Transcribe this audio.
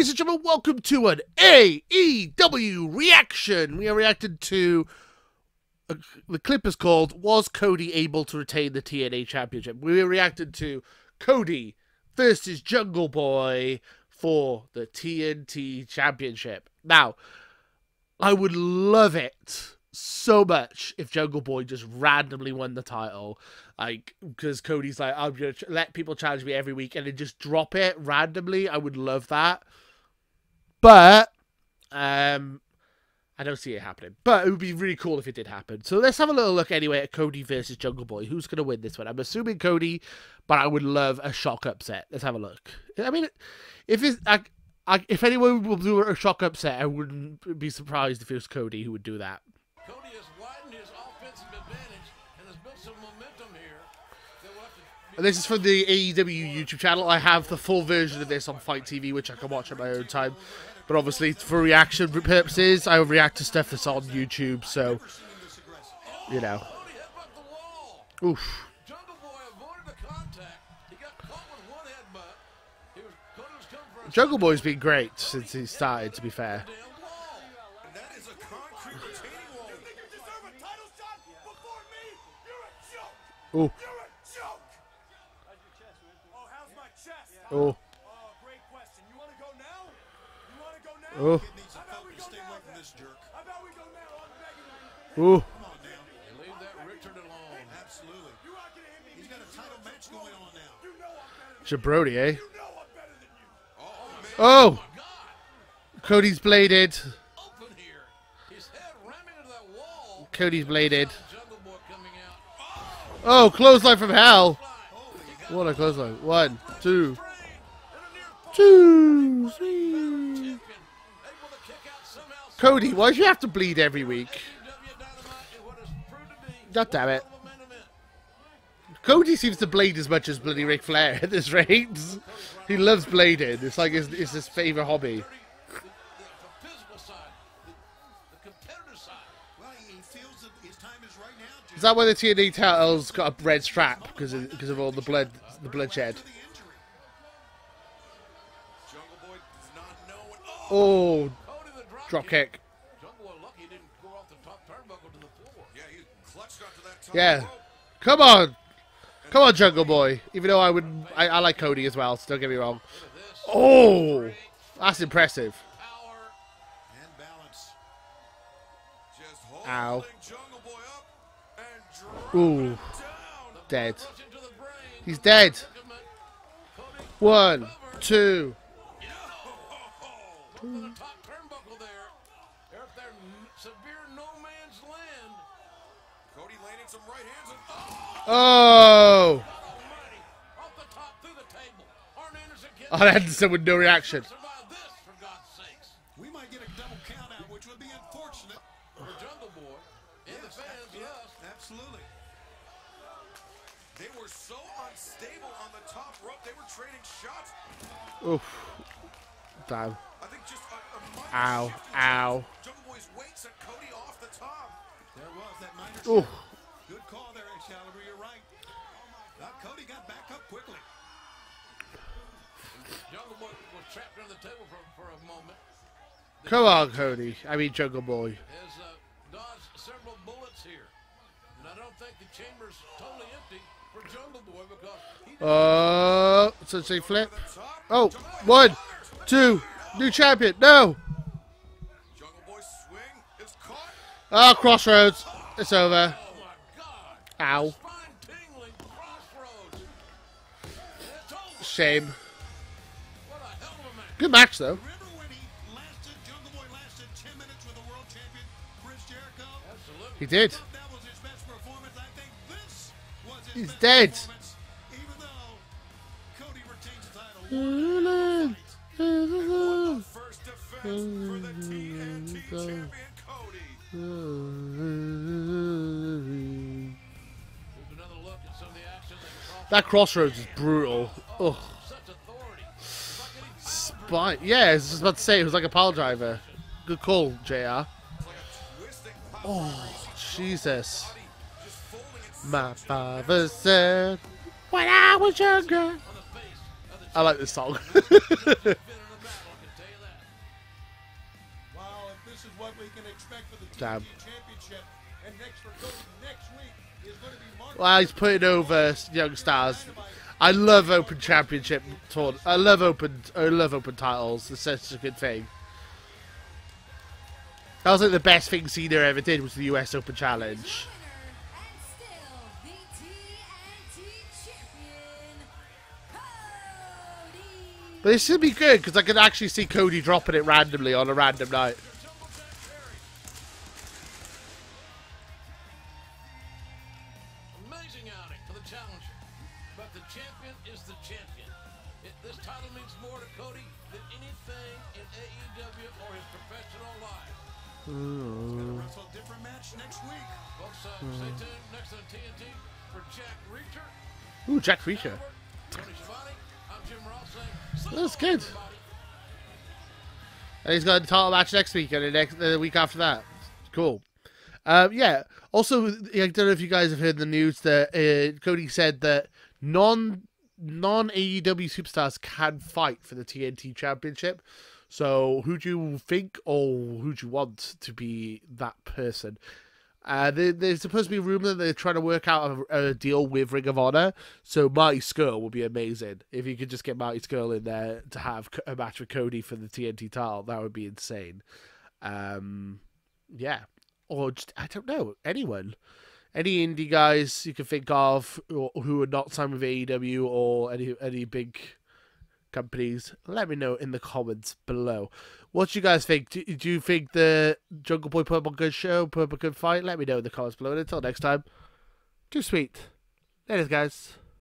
ladies and gentlemen, welcome to an AEW reaction. We are reacted to. Uh, the clip is called "Was Cody able to retain the TNA Championship?" We reacted to Cody versus Jungle Boy for the TNT Championship. Now, I would love it so much if Jungle Boy just randomly won the title, like because Cody's like, I'm gonna ch- let people challenge me every week and then just drop it randomly. I would love that, but um, I don't see it happening. But it would be really cool if it did happen. So let's have a little look anyway at Cody versus Jungle Boy. Who's gonna win this one? I'm assuming Cody, but I would love a shock upset. Let's have a look. I mean, if it's like. I, if anyone will do a shock upset, I wouldn't be surprised if it was Cody who would do that. Cody has widened his offensive advantage and has built some momentum here. This is from the AEW YouTube channel. I have the full version of this on FITE TV, which I can watch at my own time. But obviously, for reaction purposes, I react to stuff that's on YouTube, so, you know. Oof. Jungle Boy's been great since he started, to be fair. damn go now? oh, needs a focus. Stay away from this jerk. How about we go now? I'm begging oh. you. Come on now. And leave that Richard alone. Absolutely. You aren't gonna hit me. He's got a title match going on now. You know I'm better. Jabroni, eh? You know I'm better than you. Oh! God, Cody's bladed. open here. His head ramming into that wall. Cody's bladed. Jungle Boy coming out. Oh, clothesline from hell. What a clothesline. One, two, two, three. Cody, why do you have to bleed every week? God damn it. Cody seems to blade as much as bloody Ric Flair at this rate. He loves blading. It's like his, it's his favorite hobby. Is that why the TNA title's got a red strap because of, because of all the blood, the bloodshed? Oh, drop, kick. Yeah. Come on, come on, Jungle Boy. Even though I would, I, I like Cody as well. So don't get me wrong. Oh, that's impressive. Ow. Holding Jungle Boy up and Ooh, dead. Punch into the brain. He's dead. One, two. over the top turnbuckle there. They're up there n- severe no man's land. Cody landing some right hands and oh, Oh, Almighty. Off the top through the table. Arn Anderson gets Arn Anderson with no reaction. This, for God's sakes. we might get a double count out, which would be unfortunate. For Jungle Boy and the fans, yes. Absolutely. They were so unstable on the top rope. They were trading shots. oof. Damn. I think just a, a Ow, ow. Jungle Boy's weight sent Cody off the top. There was that minor Oof. Good call there, Excalibur. You're right. Now Cody got back up quickly. Jungle Boy was trapped under the table for, for a moment. Come on, Cody. I mean, Jungle Boy. Has uh, dodged several here. And I don't think the chamber's totally empty for Jungle Boy because Uh, so say flip. Oh, one, two, new champion. No. Jungle Boy's swing is caught. Ah, crossroads. It's over. Oh my God! Ow. Spine tingling crossroads. Shame. What a hell of a match. Good match though. Some did. He's dead. that crossroads is brutal. Ugh. Spine. Yeah, I was just about to say it was like a pile driver. Good call, Jr. Oh, Jesus. body, just folding it My father said when I was younger. on the face of the I like this song. champion in the battle can tell you this is what we can expect for the TNT Damn. Championship. And next for Cody next week is going to. Well, he's putting over young stars. I love open championship tour. I love open. I love open titles. It's such a good thing. That was like the best thing Cena ever did was the US Open Challenge. But it should be good because I can actually see Cody dropping it randomly on a random night. Amazing outing for the challenger. But the champion is the champion. It, this title means more to Cody than anything in AEW or his professional life. Wrestle a different match next week. Folks, uh, stay tuned next on TNT for Jack Reacher. Ooh, Jack Reacher. Tony Schiavone, I'm Jim Ross saying, so That's good. And he's got a title match next week and the next the week after that. Cool. Um, yeah. Also, I don't know if you guys have heard the news that uh, Cody said that non non AEW superstars can fight for the TNT Championship. So, who do you think or who do you want to be that person? Uh, there, there's supposed to be rumor that they're trying to work out a, a deal with Ring of Honor. So Marty Scurll would be amazing if you could just get Marty Scurll in there to have a match with Cody for the TNT title. That would be insane. Um, yeah, or just I don't know anyone, any indie guys you can think of who are not signed with AEW or any any big companies. Let me know in the comments below. What do you guys think? Do, do you think the Jungle Boy put up a good show, put up a good fight? Let me know in the comments below. And until next time, too sweet. Later, guys.